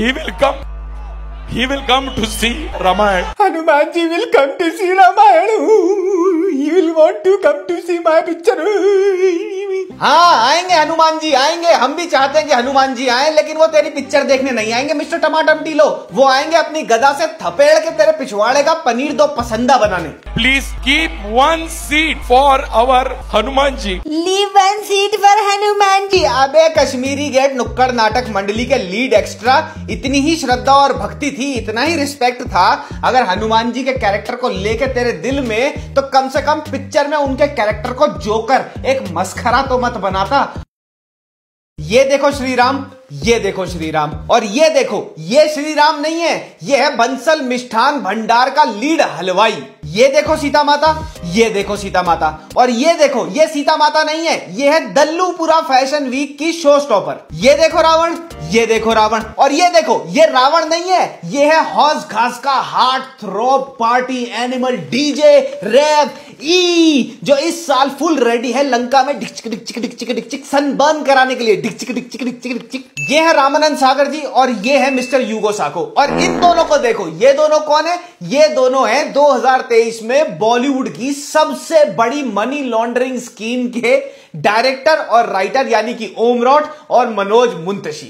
He will come. He will come to see Ramayana. Hanuman ji will come to see Ramayana. He will want to come to see my picture. हाँ आएँगे हनुमान जी आएँगे। हम भी चाहते हैं कि हनुमान जी आए लेकिन वो तेरी पिक्चर देखने नहीं आएँगे। मिस्टर टमाटर टीलो वो आएँगे अपनी गदा से थपेड़ के तेरे पिछवाड़े का पनीर दो पसंदा बनाने। Please keep one seat for our Hanuman ji. Leave one seat for Hanuman ji. अबे कश्मीरी गेट नुक्कड़ नाटक मंडली के लीड एक्स्ट्रा इतनी ही श्रद्धा और भक्ति थी इतना ही रिस्पेक्ट था। अगर हनुमान जी के कैरेक्टर को लेके तेरे दिल में तो कम से कम पिक्चर में उनके कैरेक्टर को जोकर एक मस्खरा तो मत बनाता। ये देखो श्री राम ये देखो श्री राम और ये देखो, ये श्री राम नहीं है, ये है बंसल मिष्ठान भंडार का लीड हलवाई। ये देखो सीता माता, ये देखो सीता माता, और ये देखो, ये सीता माता नहीं है, ये है दल्लूपुरा फ़ैशन वीक की शो स्टॉपर। ये देखो रावण, ये देखो रावण, और ये देखो, ये रावण नहीं है, ये है हौस घास का heartthrob party animal DJ rap ई, जो इस साल फुल रेडी है लंका में डिक चिक डिक चिक डिक चिक डिक चिक, सन बर्न कराने के लिए। डिक चिक डिक चिक डिक चिक डिक चिक। ये है रामानंद सागर जी और ये है मिस्टर यूगो साको और इन दोनों को देखो, ये दोनों कौन है? ये दोनों हैं 2023 में बॉलीवुड की सबसे बड़ी मनी लॉन्ड्रिंग स्कीम के डायरेक्टर और राइटर यानी कि ओमरॉट और मनोज मुंतशी।